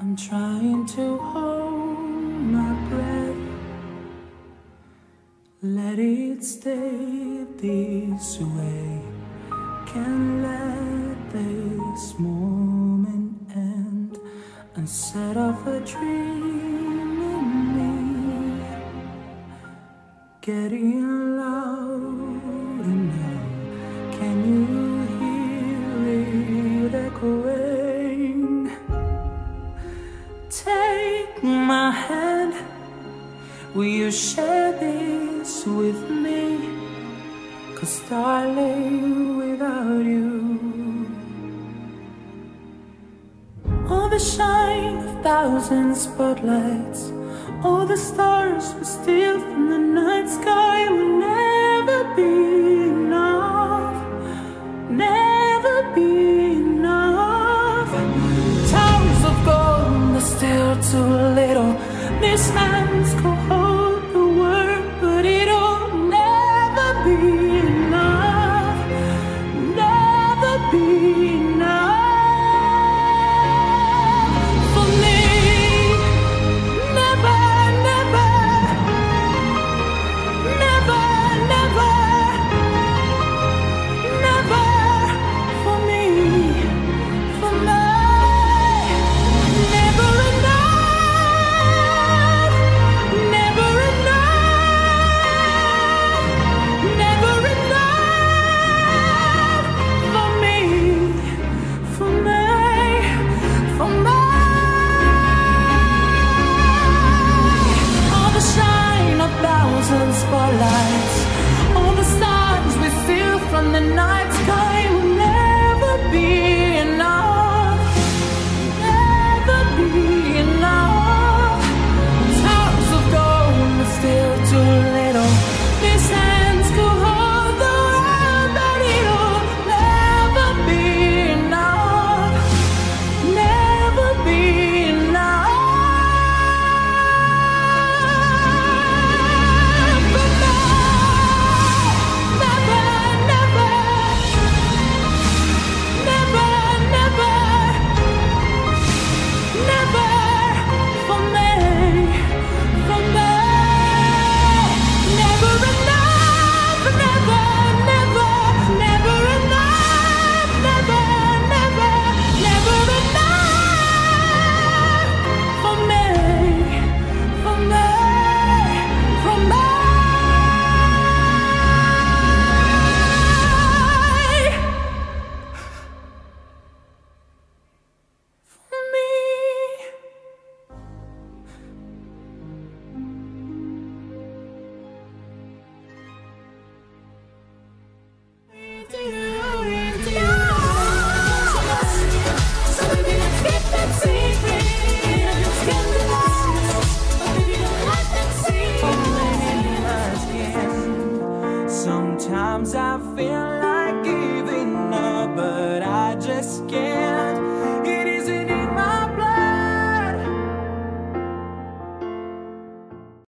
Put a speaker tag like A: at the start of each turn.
A: I'm trying to hold my breath. Let it stay this way. Can't let this moment end and set off a dream in me. Getting louder share this with me? Cause darling, without you All the shine of thousand spotlights All the stars we steal from the night sky Will never be enough Never be enough Towers of gold are still too little These hands skin.